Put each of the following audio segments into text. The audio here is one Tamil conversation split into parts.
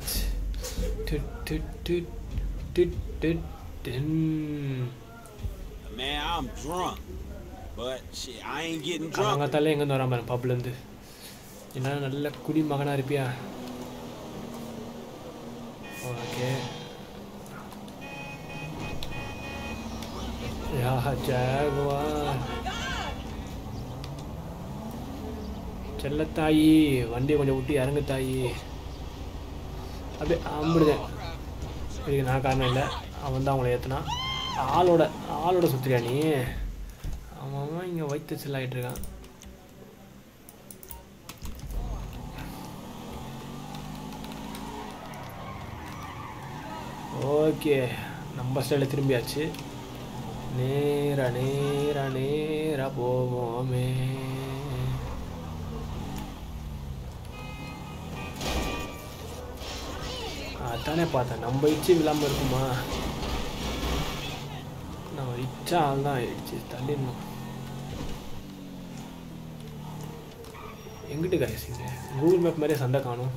Match Man, I'm drunk. But shit, I ain't getting drunk. காலங்காத்தால எங்கேருந்து வரான் பாரு பப்லேருந்து. என்ன நல்ல குடி மகனாக இருப்பியா? ஓகே. யா ஜாகுவார் செல்லத்தாயி வண்டியை கொஞ்சம் விட்டு இறங்கு தாயி. அப்படியே அம்பிடுதேன் இதுக்கு நான் காரணம் இல்லை. அவன் தான் அவங்கள ஏற்றுனான் ஆளோட ஆளோட சுற்றுறியா நீ? அவன் அவன் இங்கே வைத்து செல்லாயிட்டு இருக்கான். ஓகே நம்ம ஸ்டைலில் திரும்பியாச்சு. நேராக நேராக நேரா போவோமே. அதானே பார்த்தேன். நம்ம இச்சு விழாமல் இருக்குமா? நம்ம இச்சா ஆள் தான் ஆயிடுச்சு. தள்ளிடணும். எங்கிட்டு காய்ச்சிங்க கூகுள் மேப் மாதிரியே சண்டை காணும்.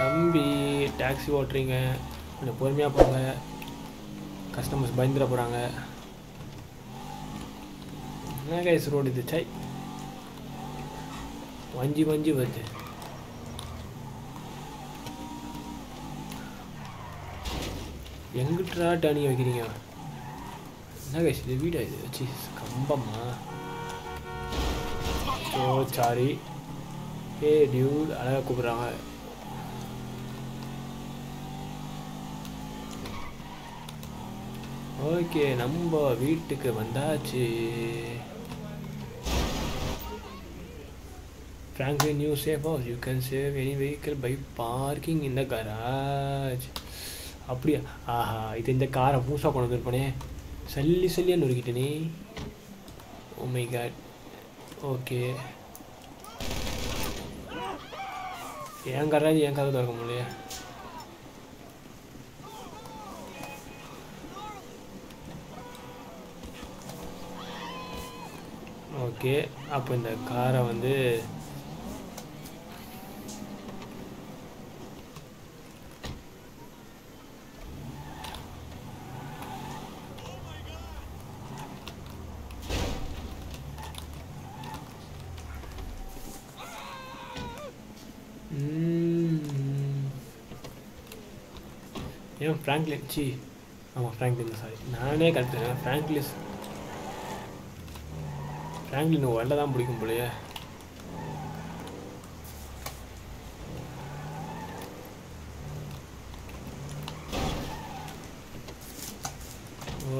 தம்பி டாக்ஸி ஓட்டுறீங்க. கொஞ்சம் பொறுமையாக போங்க. கஸ்டமர்ஸ் பயந்துட போகிறாங்க என்ன கைஸ் ரோடு இது சை வஞ்சி வஞ்சி வருது எங்கிட்டா டணி வைக்கிறீங்க என்ன கைஸ் இது வீடா இது வச்சு கம்பமா ஸோ சாரி ஏ டியூட் அழகாக கூப்பிட்றாங்க ஓகே நம்ம வீட்டுக்கு வந்தாச்சு Franklin new safe house. You can save any vehicle by parking in the garage. அப்படியா? ஆஹா இது இந்த காரை புதுசாக கொண்டு வந்துருப்பானே. சல்லி சல்லியாக நொறுக்கிட்டனே oh my oh God okay என் கராஜ் என் கதை திறக்க முடியல ஓகே அப்போ இந்த காரை வந்து ஃப்ராங்க்லின் சி ஆமாம் ஃப்ராங்க்லின் சாரி நானே கற்றுறேன் ஃப்ராங்க்லிஸ் ஃப்ராங்க்லின் வெள்ளை தான் பிடிக்கும் போலயே.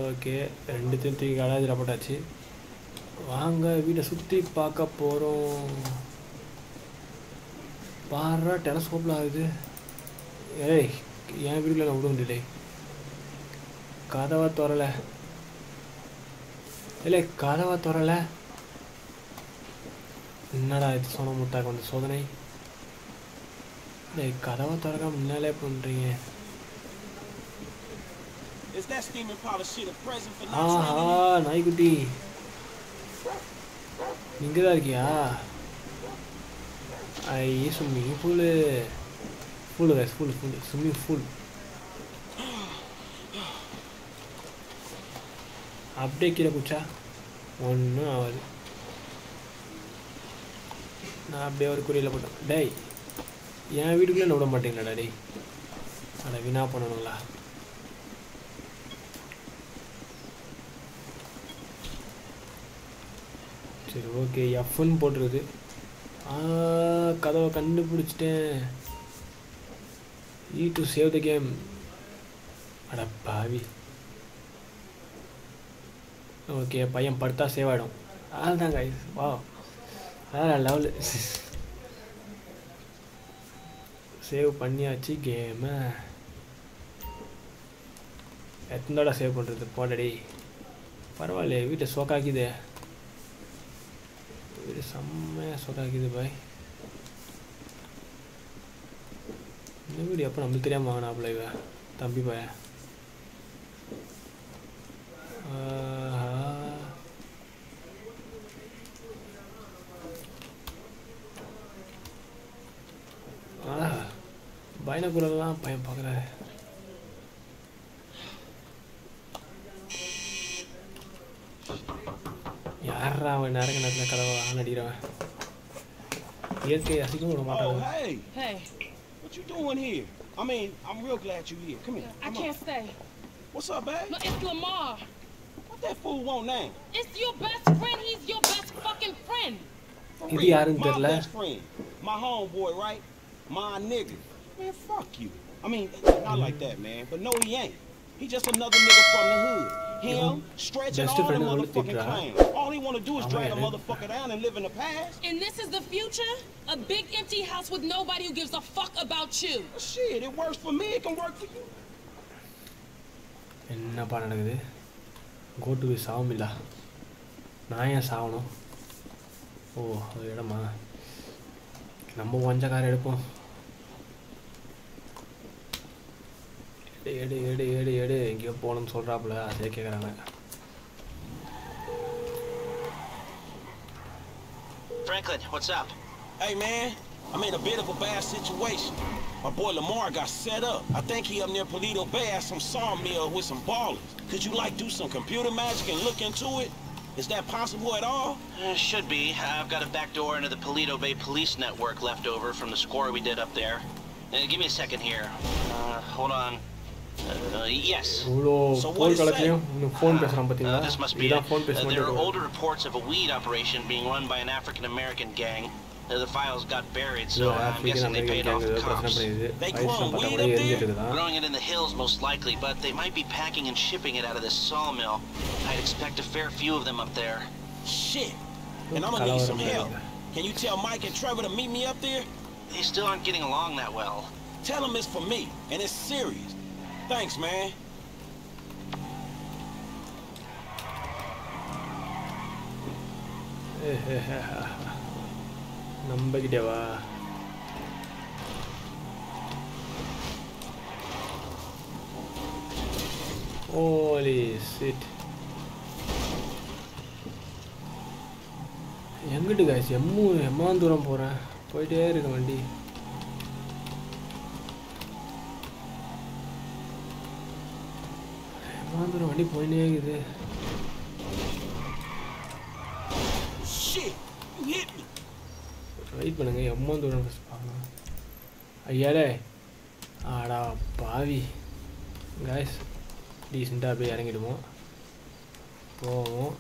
ஓகே ரெண்டுத்தையும் தூக்கி கடாஜில் போட்டாச்சு. வாங்க வீட்டை சுற்றி பார்க்க போகிறோம் பாரா டெலஸ்கோப்பில் ஆகுது. ஏய் என் வீட்டுக்குள்ள நான் விட முடியல கதவை திறல. இல்லை கதவை திறல. என்னடா இது சொன்ன முட்டாக்கு வந்து சோதனை? டேய் கதவை திறக்க முன்னாலே பண்ணுறீங்க ஆஹா? நாய்க்குட்டி. இங்கே தான் இருக்கியா? ஐ swimming pool. Full guys, full, full, swimming full. அப்படியே கீழே குச்சா ஒன்றும் ஆகாது நான் அப்படியே ஒரு குறியில் போட்டேன் டேய் என் வீட்டுக்குள்ளே என்ன விட மாட்டீங்களாடா டேய் அதை வீணா பண்ணணுங்களா சரி ஓகே எஃப்னு போட்டுருது. கதவை கண்டுபிடிச்சிட்டேன். E to save the game அட பாவி. ஓகே பையன் படுத்தா சேவ் ஆகிடும் அதுதான் கைஸ் வா வேற லெவலு சேவ் பண்ணியாச்சு கேமை எத்தனை தடவை சேவ் பண்ணுறது போடடி. பரவாயில்லையே வீட்டை சோக்காக்குதே வீடு செம்மையாக சொல்லாக்குது பாய் இந்த வீடு எப்போ நம்மளுக்கு தெரியாமல் வாங்கினாப்புல இவ தம்பி பய பயணக்குள்ளதான் பையன் பார்க்குறாரு. யாரா அவன் நேரங்க நேரத்தில் கடவுள் ஆன் அடிக்கிறவன்? இயற்கையை ரசிக்கவும் விட மாட்டாங்க oh, What you doing here? I mean, I'm real glad you here. Come here. Come I can't on. stay. What's up, babe? No, it's Lamar. What that fool want now? It's your best friend. He's your best fucking friend. For real, my best friend. My homeboy, right? My nigga. Man, fuck you. I mean, not like that, man. But no, he ain't. He just another nigga from the hood Him stretching Best all the friend is motherfucking only claims. All he wanna do is Oh, drag a man. motherfucker down and live in the past. And this is the future? A big empty house with nobody who gives a fuck about you. Shit, it works for me. It can work for you. என்னப்பா நடக்குது கோ டு சாவமில்லா நான் ஏன் சாவணும் ஓ அது இடமா நம்ம வஞ்ச கார் எடுப்போம் எடு எடு எடு எடு எடு எங்கேயோ போகணும்னு சொல்கிறாப்புல அதே கேட்குறாங்க Franklin, what's up? Hey, man, I'm in a bit of a bad situation. My boy Lamar got set up. I think he up near Polito Bay at some sawmill with some ballers. Could you, like, do some computer magic and look into it? Is that possible at all? Uh, should be. I've got a back door into the Polito Bay Police Network left over from the score we did up there. Uh, give me a second here. Uh, hold on. Uh, yes. So what is ah, uh, this must be it. Uh, there are older reports of a weed operation being run by an African American gang. The files got buried, so I'm guessing they paid off the cops. They grow weed up there? Growing it in the hills, most likely, but they might be packing and shipping it out of this sawmill. I'd expect a fair few of them up there. Shit! And I'm gonna need some help. Can you tell Mike and Trevor to meet me up there? They still aren't getting along that well. Tell them it's for me, and it's serious. Thanks, man. நம்பிக்கிட்டே வா ஓலி சிட் எங்கிட்டு காய்ச்சி எம்மூ எம்மான் தூரம் போகிறேன் போயிட்டே இருக்க வண்டி. எம்மான் தூரம் வண்டி போயினே இருக்குது. வெயிட் பண்ணுங்க எம்மோ தூரம் first பார்க்கலாம் ஐயாடே ஆடா பாவி. காய்ஸ் டீசெண்டாக போய் இறங்கிடுவோம். போவோம்.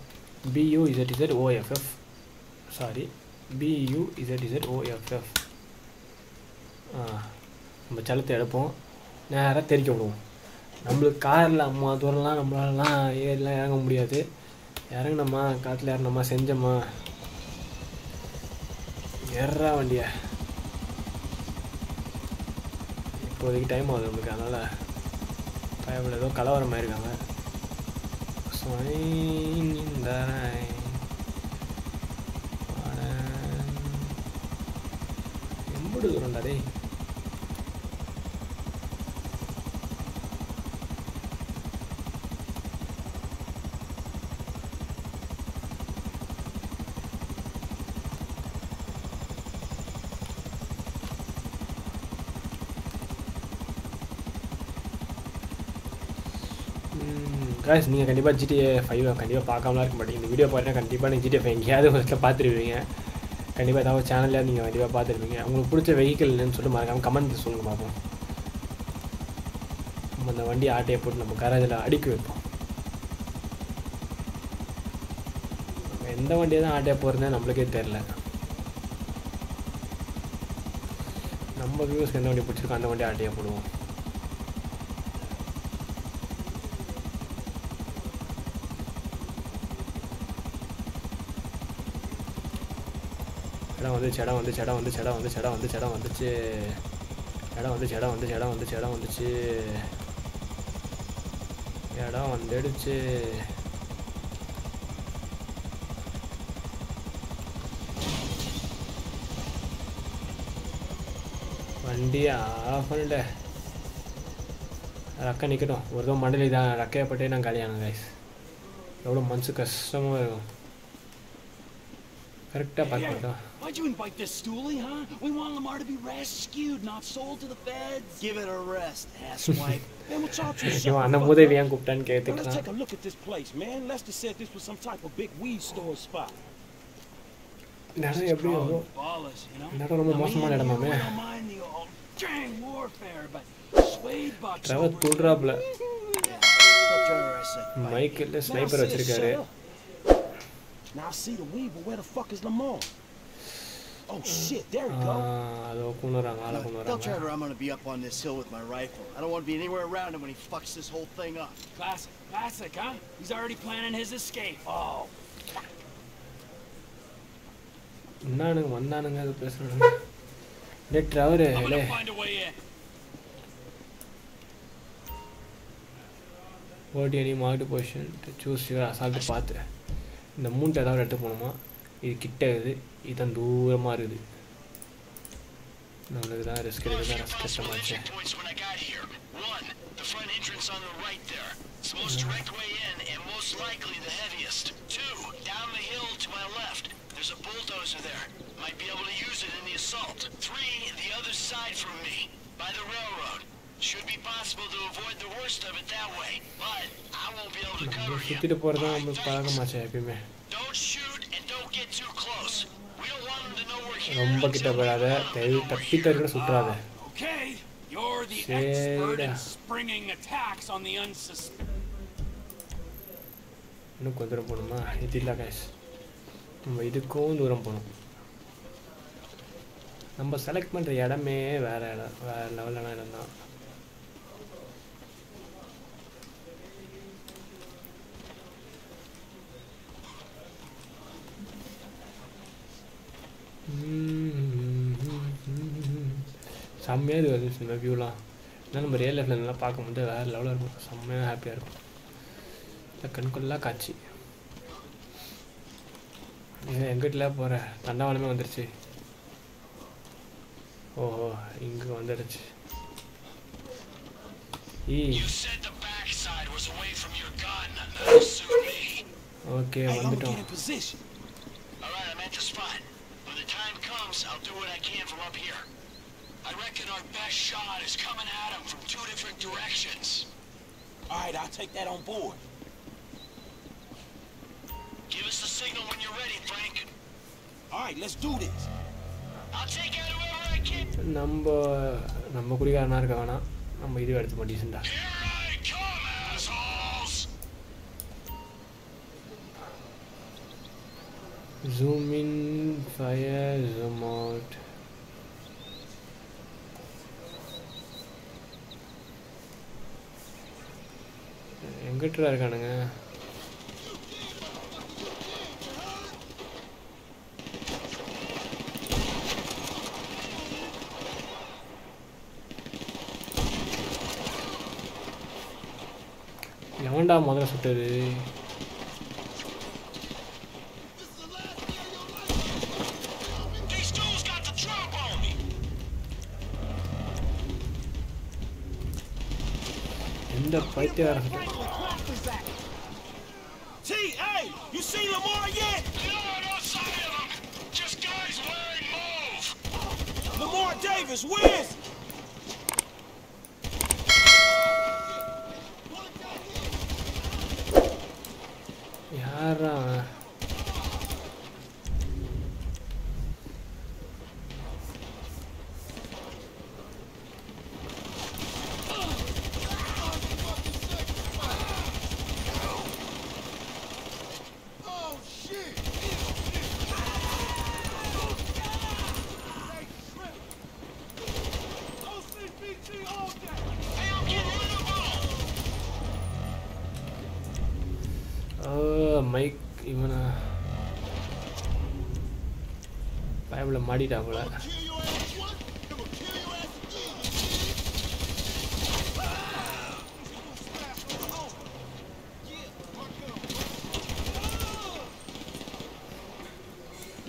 BU Z Z OFF sorry BU Z Z OFF ஆ நம்ம சலத்தை எடுப்போம். நேராக தெரிக்க விடுவோம். நம்மளுக்கு காரில் அம்மா தூரம்லாம் நம்மளாலலாம் ஏறிலாம் இறங்க முடியாது. இறங்கினோமா காற்றுல இறங்கினோமா செஞ்சோமா? ஏறா வண்டியா. இப்போதைக்கு டைம் ஆகுது நம்மளுக்கு அதனால் பயப்பட ஏதோ கலவரம் ஆயிருக்காங்க. Swine in the டேய். காய்ஸ் நீங்கள் கண்டிப்பாக ஜிடிஏ ஃபைவ் கண்டிப்பாக பார்க்காமலாம் இருக்க மாட்டீங்க. இந்த வீடியோ பார்த்தீங்கன்னா கண்டிப்பாக நீங்கள் ஜிடிஏ ஃபைவ் எங்கேயாவது ஒரு இடத்துல பார்த்துருவீங்க கண்டிப்பாக ஏதாவது சேனலில் நீங்கள் கண்டிப்பாக பார்த்துருப்பீங்க. உங்களுக்கு பிடிச்ச வெஹிக்கிள் என்னன்னு சொல்லி மறக்காமல் கமெண்ட் சொல்லுங்கள் பார்ப்போம் நம்ம அந்த வண்டி ஆட்டையை போட்டு நம்ம கராஜில் அடுக்கி வைப்போம். எந்த வண்டியை தான் ஆட்டையை போகிறதே நம்மளுக்கே தெரில நம்ம வியூஸ்க்கு எந்த வண்டி பிடிச்சிருக்கோ அந்த வண்டி ஆட்டையை போடுவோம். இடம் வந்து செடம் வந்து செடம் வந்து செடம் வந்து செடம் வந்து செடம் வந்துச்சு. இடம் வந்து செடம் வந்து செடம் வந்து செடம் வந்துச்சு. இடம் வந்துடுச்சு. வண்டியை ஆஃப் பண்ணிட்டேன் ரக்கை நிற்கட்டும் ஒரு தான் மண்டலி தான் ரக்கையை போட்டே நான் கல்யாணம் கைஸ் எவ்வளோ மனசு கஷ்டமாக இருக்கும். கரெக்டாக பார்க்க Hey, மாட்டோம் why'd you invite this stoolie, huh? We want Lamar to be rescued, not sold to the feds. Give it a rest, asswipe. Man, what y'all two இவன் அந்த sucker முதவி fuck ஏன் கூப்பிட்டான்னு Now, let's கேட்டுக்கிறான் take a look at this place, man. Lester said this was some type of big weed store spot. இடம் எப்படி Crawling வரும் ballers, you know? இடம் ரொம்ப Now, me மோசமான and you, இடமாமே we don't mind the old gang warfare, but Suede bucks Trevor over துள்றாப்புல Don't try to arrest that bike. மைக்கில் Now I ஸ்னைப்பர் said வச்சிருக்காரு shut up. Now I see the weed, but where the fuck is Lamar? Oh shit, there he ah, go. அதோ கொண்டு வராங்க ஆளை Uh, கொண்டு tell வராங்க Trevor I'm gonna be up on this hill with my rifle. I don't want to be anywhere around him when he fucks this whole thing up. Classic, classic, huh? He's already planning his escape. Oh, என்னானுங்க வந்தானுங்க அது பேசுறானுங்க டே ட்ரவரு I'm Leh gonna find a way in. ஓடி அணி mark position choose your assault பார்த்து இந்த மூட்டை ஏதாவது எடுத்து போகணுமா இது கிட்ட இருக்குது இதுதான் தூரமாக இருக்குது நம்மளுக்கு தான் ரிஸ்க் எடுக்க தான் risk கஷ்டமாச்சு points when I got here. One, the front entrance on the right there. It's the most direct way in and most likely the heaviest. Two, down the hill to my left. There's a bulldozer there. Might be able to use it in the assault. Three, the other side from me, by the railroad. Should be possible to avoid the worst of it that way, but I won't be able to cover you. Don't shoot and don't get too close. We don't want them to know we're here. ரொம்ப கிட்ட to தயவு தப்பி. தருக்கிற சுற்றாத Okay, you're the expert in springing attacks on the unsuspecting. இன்னும் கொஞ்சம் தூரம் போகணுமா இது இல்லை கேஷ் நம்ம இதுக்கும் தூரம் போகணும் நம்ம செலக்ட் பண்ணுற இடமே வேறு இடம் வேறு லெவலான இடம் தான் செம்மையாக இது வருது இந்த வியூலாம் ஏன்னா நம்ம ரியல் லைஃப்பில் நல்லா பார்க்கும்போது வேறு லெவலில் இருக்கும். செம்மையாக ஹாப்பியாக இருக்கும். இந்த கண்கொள்ளா காட்சி. ஏன் எங்கிட்டல போகிற தண்டவாளமே வந்துருச்சு. ஓஹோ இங்கே வந்துடுச்சு. ஓகே வந்துட்டோம். time comes, I'll do what I can from up here. I reckon our best shot is coming at him from two different directions. All right, I'll take that on board. Give us the signal when you're ready, Frank. All right, let's do this. I'll take out whoever I can. நம்ம நம்ம குடிகாரனா இருக்க வேணாம் நம்ம இது எடுத்து டீசெண்டா zoom in via zoom out. எங்கிட்ட இருக்கானுங்க? எவன்டா முதல்ல சுட்டது? எந்த பைத்தியக்கார சுட்ட T, hey, you seen Lamar yet? No, no sign of them. Just guys wearing mauve. Lamar Davis, where is he? யாரா பயபில் போல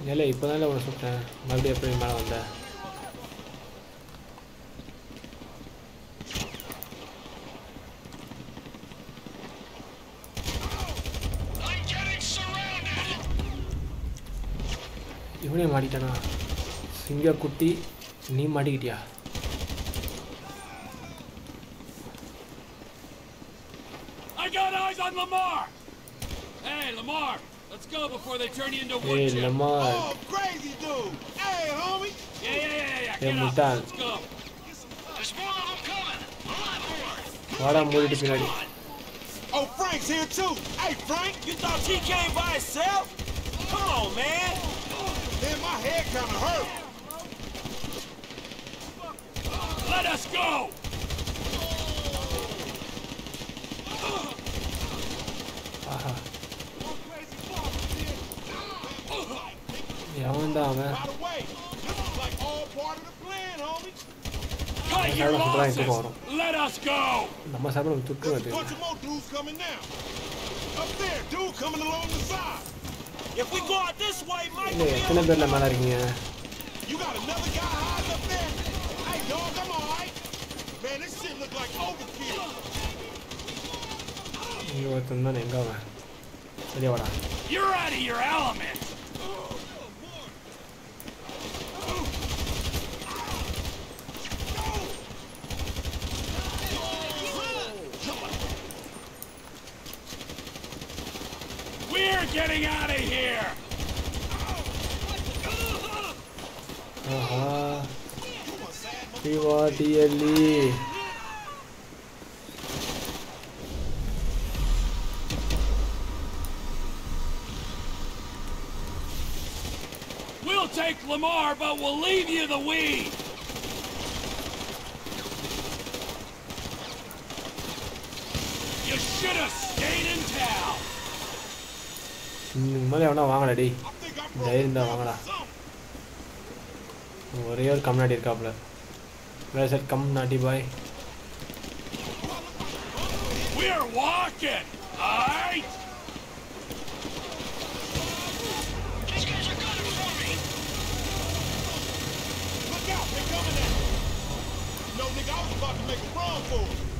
இல்லை இப்போ தான் உன்னை சுட்டேன். மறுபடியும் எப்படி மேலே வந்தேன் இவனே மாடிட்டானா சிங்க குட்டி நீ மாட்டிக்கிட்டியா I got eyes on Lamar! Hey, Lamar, let's go before they turn you into wood ஏய் chip. நம்ம Oh, crazy dude. Hey, homie. Yeah, yeah, yeah, yeah, Yeah, get up, mutal. let's go. There's more of them coming. A lot more. வாடா மூடிட்டு பின்னாடி Oh, Frank's here too. Hey, Frank. You thought he came by himself? Come on, man. Man, my head kind of hurt. Let us go! Yeah, one down, man. Cut your losses! Let us go! Nada más abro tu cura, dude. Up there, dude coming along the side. If we go out this way, Mike. You got another guy hiding up there. Dog, I'm alright. Man, this shit look like overkill. Jó, että no niin, kauan. Eli ora. You're out of your element. We're getting out of here! டிவாடிஎல்லி We'll take Lamar, but we'll leave you the weed! You should have stayed in town! இதுக்கு மேலே எவனா வாங்கடா டேய் I think I தைரியம் தான் வாங்கடா ஒரே ஒரு கம்நாடி where is it? Come, naughty boy. We're walking, alright? These guys are coming for me. Look out, they're coming at me. I was about to make a run for.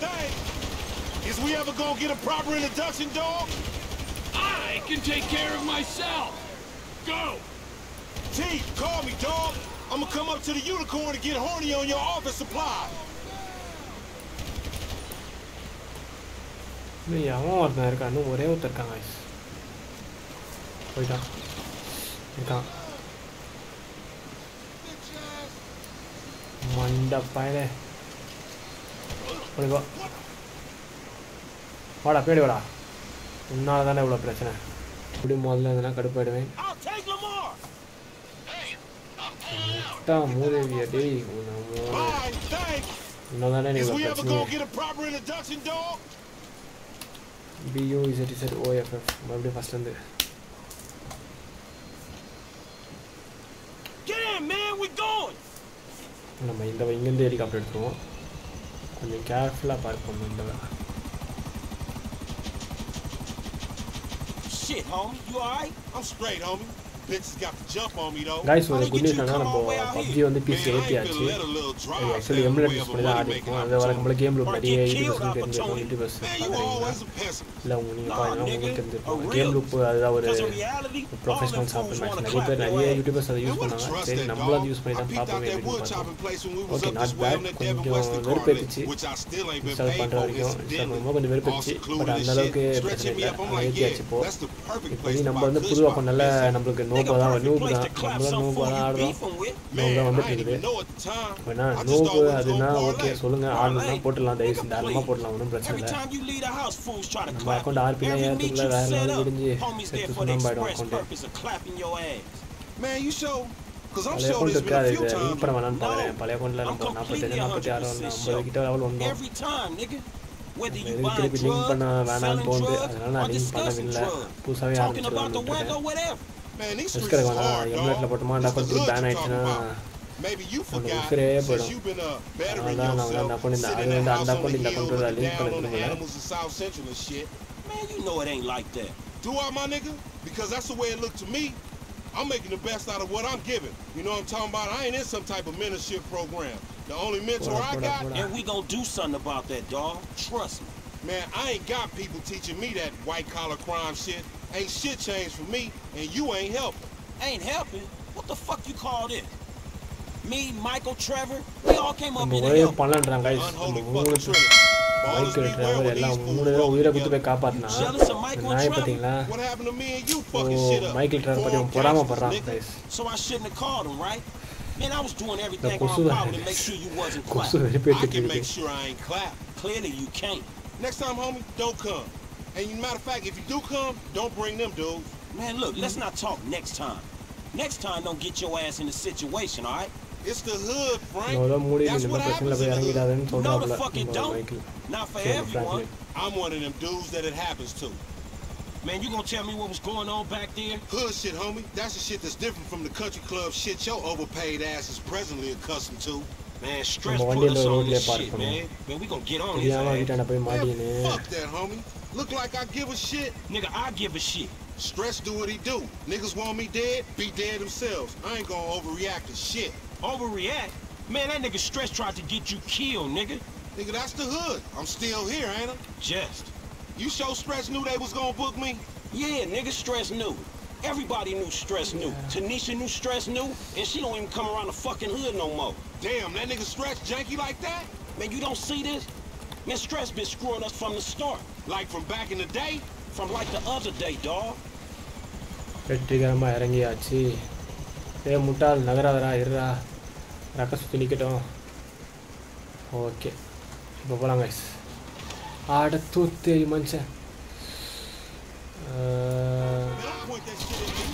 Thanks. Is we ever gonna get a proper introduction, dog? I can take care of myself! Go! T, call me, dog. I'm gonna come up to the unicorn to get horny on your office supply. இல்லை அவன் ஒருத்தன் இருக்கான் இன்னும் ஒரே ஒருத்தன் இருக்காங்க guys. போயிட்டான் இருக்கான் மண்ட பயலே போய் வாடா பேடி வாடா உன்னால தானே இவ்வளோ பிரச்சனை இப்படி முதல்ல எதுனா கடுப்பாயிடுவேன் we ever பிரச்சனை gonna get a proper introduction, dog? PU Z Z OFF மறுபடியும் ஃபஸ்ட்லேருந்து Get in, man. We going. நம்ம இந்த இங்கேருந்து ஹெலிகாப்டர் எடுத்துருவோம் கொஞ்சம் கேர்ஃபுல்லாக பார்க் பண்ணணும் இந்த வேலை Shit, homie. You alright? I'm straight, homie. Guys ஒரு குட் நியூஸ் என்னன்னா நம்ம பப்ஜி? வந்து பிசி ஏற்றியாச்சு ஆக்சுவலி a பண்ணி தான் ஆடி money-making இருக்கோம் அது வழக்கம் போல கேம் லூப் Or நிறைய killed தெரிஞ்சிருக்கும். யூடியூபர்ஸ். இல்லை நீங்கள் Nah, பாருங்க. உங்களுக்கு தெரிஞ்சிருக்கும் கேம் லூப் அதுதான் ஒரு ப்ரொஃபஷனல் சாஃப்ட்வேர் மேக்ஸ் நிறைய பேர் நிறைய. யூடியூபர்ஸ் அதை யூஸ் பண்ணாங்க சரி நம்மளும். அதை யூஸ் பண்ணி தான் பார்ப்போமே அப்படின்னு ஓகே நாட் பேட் கொஞ்சம் been இன்ஸ்டால் பண்ணுற வரைக்கும் இன்ஸ்டால். பண்ணும்போது கொஞ்சம் secluded பட் அந்த அளவுக்கு பிரச்சனை இல்லை ஏற்றியாச்சு இப்போ இப்போதைக்கு நம்ம வந்து புது அப்போ நல்ல. நம்மளுக்கு But நோபாக தான் நூபு தான் நம்மளும் நூபாக தான் ஆடுறோம் நோபு தான் வந்துட்டு இருக்குது வேணா நோபு அதுனா ஓகே சொல்லுங்கள் ஆடணும்னா போட்டுடலாம் தயவு செஞ்சு தாராளமாக போடலாம் ஒன்றும் பிரச்சனை இல்லை நம்ம. அக்கௌண்ட் meet ஏறதுக்குள்ள வேற set லெவல் up, முடிஞ்சு homies there செத்து சுண்ணாம்பாயிடும் express அக்கௌண்ட்டு பழைய அக்கௌண்ட் இருக்கு அது லிங்க் பண்ண. வேணாம்னு பார்க்குறேன் பழைய அக்கௌண்ட்டில் நம்ம completely நாற்பத்தி ஆறு 100% ஐம்பது கிட்ட லெவல் வந்தோம் திருப்பி லிங்க் பண்ண வேணாம்னு தோணுது அதனால நான் லிங்க் பண்ண discussing இல்லை drugs, புதுசாகவே talking about the ஆரம்பிச்சிடலாம்னு weather, இருக்கேன் whatever. Man, these risk streets எடுக்க is வேணாம் hard, எம்லெட்டில் dog. போட்டோமா அந்த It's the account hood ban you're talking ஆயிடுச்சுன்னா about. Maybe you நம்மளுக்கு forgot உசுரே since போயிடும் you've been uh, bettering அதனால நான் வந்து அந்த yourself, அக்கௌண்ட் இந்த sitting அது in வந்து the அந்த house on அக்கௌண்ட் the இந்த hill account looking link down பண்ண on the விரும்பல animals of South Central and shit. Man, you know it ain't like that. Do I, my nigga? Because that's the way it looked to me. I'm making the best out of what I'm giving. You know what I'm talking about? I ain't in some type of mentorship program. The only mentor What up, I what up, got, what up? And we gonna do something about that, dog. Trust me. man, I ain't got people teaching me that white collar crime shit. Ain't shit changed for me, and you ain't helping. Ain't helping. What the fuck you call this? Me, Michael, Trevor, we all came up நம்ம here to ஒரே help. பண்ணலான்றாங்க guys. Unholy நம்ம fucking மூணு trinity. Ballers Michael beware travel when எல்லாம் these மூணு fools தடவை roll உயிரை கொடுத்து together. போய் காப்பாத்தினா You jealous of Michael இந்த and நாய் Trevor? பார்த்தீங்களா What happened to me and you O fucking shit up? Michael travel பற்றி Foreign பொறாமப்படுறான் gangsters, guys So I shouldn't have called him, right? Man, I was doing everything in கொசு my வேற power to make sure you wasn't கொசு clapping. வெறி nigga. I பேத்துட்டு can make இருக்கு sure I ain't clap. Clearly you can't. Next time, homie, don't come. And matter of fact, if you do come, don't bring them dudes. Man, look, let's not talk next time. Next time, don't get your ass in a situation, all right? It's the hood, Frank. No, That's what happens in the hood. No, the it don't. Not for everyone. I'm one of them dudes that it happens to. Man, you gonna tell me what was going on back there? Hood shit, homie. That's the shit that's different from the country club shit your overpaid ass is presently accustomed to. Man, stress put us on this shit, man. Man, we gonna get on this, man. Fuck that, homie. Look like I give a shit. Nigga, I give a shit. Stress do what he do. Niggas want me dead, be dead themselves. I ain't gonna overreact to shit. Overreact? Man, that nigga stress tried to get you killed, nigga. Nigga, that's the hood. I'm still here, ain't I? Just. You sure Stress knew they was gonna book me? Yeah, nigga, stress knew. Everybody knew stress knew. Tanisha knew stress knew, and she don't even come around the fucking hood no more. Damn, that nigga Stress janky like that? Man, you don't see this? Man, stress been screwing us from the start. Like from back in the day? From like the other day, dawg. வெற்றிகரமாக இறங்கியாச்சு ஏ முட்டாள் நகராதரா இருடா ரக்க சுற்றி நிற்கட்டும் ஓகே இப்போ போகலாம் கைஸ் ஆட தூத்து மனுஷன் அஹ், Man, I'll point that shit at you.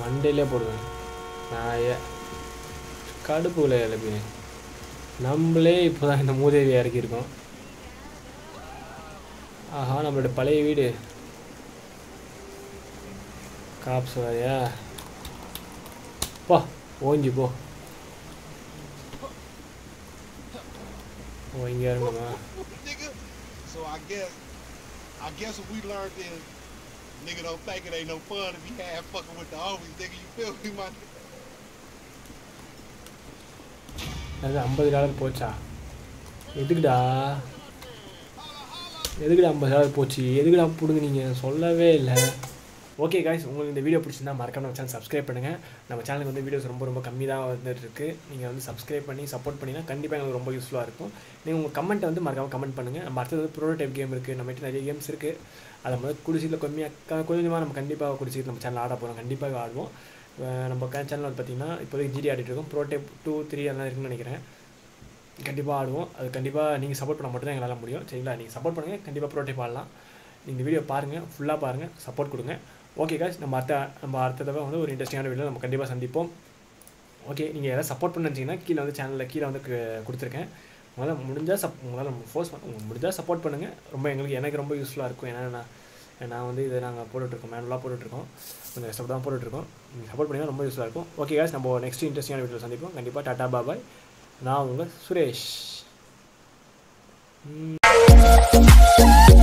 மண்டையிலே போடுவேன் நான் ஏ கடுப்புகளை எழுப்பினேன் நம்மளே இப்போ தான் இந்த மூதேவி இறக்கியிருக்கோம் ஆஹா நம்மளோட பழைய வீடு காப்ஸ் வேறையா போ ஓஞ்சி போ ஓ இங்கே இறங்குமா nigga. So I guess, I guess what we learned is, nigga don't think it ain't no fun if you have fucking with the homies, nigga. You feel me, my nigga? அது ஐம்பது டாலர் போச்சா? எதுக்குடா? எதுக்குடா ஐம்பது டாலர் போச்சு? எதுக்குடா பிடுங்க நீங்கள் சொல்லவே இல்லை. ஓகே காய்ஸ் உங்களுக்கு இந்த வீடியோ பிடிச்சிருந்தா மறக்காம நம்ம சேனல் சப்ஸ்கிரைப் பண்ணுங்கள் நம்ம சேனலுக்கு வந்து வீடியோஸ் ரொம்ப ரொம்ப கம்மி தான் வந்துட்டு இருக்குது நீங்கள் வந்து சப்ஸ்கிரைப் பண்ணி சப்போர்ட் பண்ணிங்கன்னா கண்டிப்பாக எங்களுக்கு ரொம்ப யூஸ்ஃபுல்லாக இருக்கும். நீங்கள் உங்கள் கமெண்ட்டை வந்து மறக்காமல் கமெண்ட் பண்ணுங்கள் நம்ம அடுத்தது ப்ரோட்டோடைப் கேம் இருக்குது நம்மகிட்ட நிறைய கேம்ஸ் இருக்குது அதை வந்து குடிசீட்டில் கம்மியாக கொஞ்சமாக நம்ம கண்டிப்பாக குடிசீட்டு நம்ம சேனல் ஆட போகிறோம் கண்டிப்பாக ஆடுவோம். நம்ம சேனல் வந்து பார்த்திங்கன்னா இப்போதைக்கு ஜிடி ஆடிட்டு இருக்கோம். ப்ரோடேப் டூ த்ரீ அதெல்லாம் இருக்குன்னு நினைக்கிறேன். கண்டிப்பாக ஆடுவோம். அது கண்டிப்பாக நீங்கள் சப்போர்ட் பண்ண மட்டும் தான் எங்களால் முடியும். சரிங்களா? நீங்கள் சப்போர்ட் பண்ணுங்கள் கண்டிப்பாக ப்ரோடேப் ஆடலாம். இந்த வீடியோ பாருங்கள் ஃபுல்லாக பாருங்கள் சப்போர்ட் கொடுங்க. ஓகே காய்ஸ் நம்ம அடுத்த நம்ம அடுத்த தடவை வந்து ஒரு இன்ட்ரெஸ்டிங்கான வீடியோ நம்ம கண்டிப்பாக சந்திப்போம். ஓகே நீங்கள் எதாவது சப்போர்ட் பண்ணிச்சிங்கன்னா கீழே வந்து சேனலில் கீழே வந்து கொடுத்துருக்கேன். முதல்ல முடிஞ்சால் சப் உங்களால் ஃபோர்ஸ் பண்ண முடிஞ்சால் சப்போர்ட் பண்ணுங்கள் ரொம்ப எங்களுக்கு எனக்கு ரொம்ப யூஸ்ஃபுல்லாக இருக்கும். ஏன்னா நான் நான் வந்து இதை நாங்கள் போட்டுட்ருக்கோம் மேனுவலாக போட்டுட்ருக்கோம் இந்த ஸ்டெப் தான் போட்டுட்ருக்கோம். நீங்கள் சப்போர்ட் பண்ணிங்கன்னா ரொம்ப யூஸ்ஃபுல்லாக இருக்கும். ஓகே காய்ஸ் நம்ம நெக்ஸ்ட் இன்ட்ரெஸ்டிங்கான வீடியோ சந்திப்போம். கண்டிப்பாக டாடா பாபாய் நான் உங்கள் சுரேஷ். ம்.